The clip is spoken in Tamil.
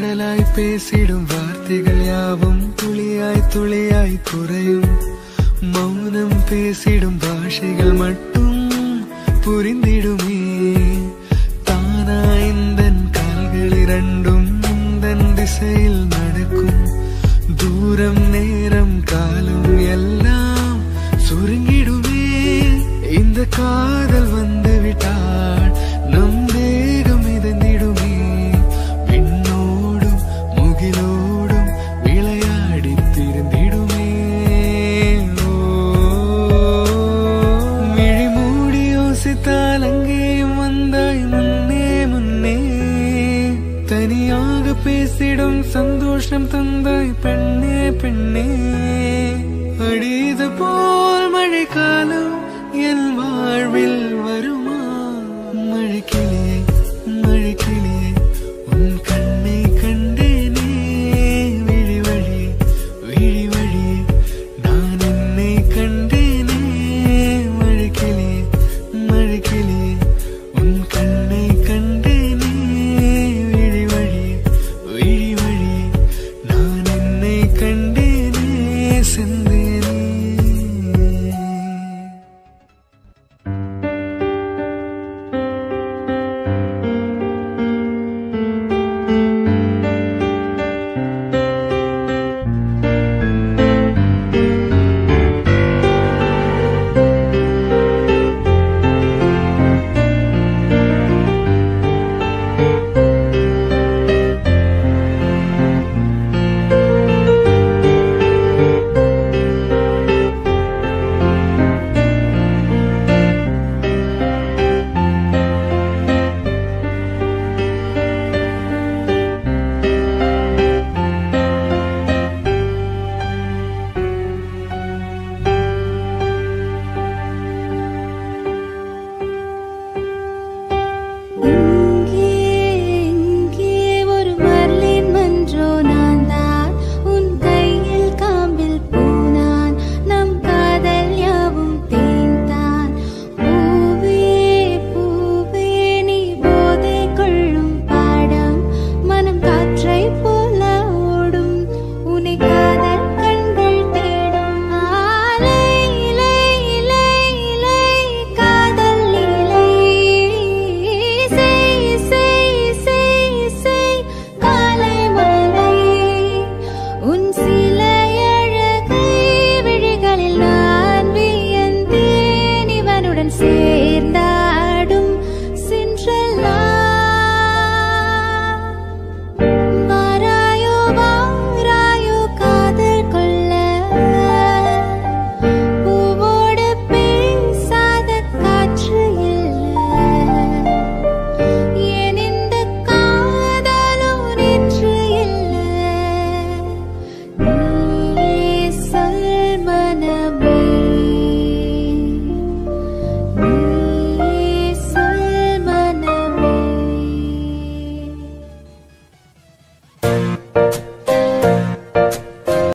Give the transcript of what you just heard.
கடலாய் பேசிடும் வார்த்தைகள் யாவும் துளியாய் துளியாய் குறையும். மௌனம் பேசிடும் பாஷைகள் மட்டும் புரிந்திடுமே சந்தோஷம் தந்தாய் பெண்ணே பெண்ணே. அடிது போ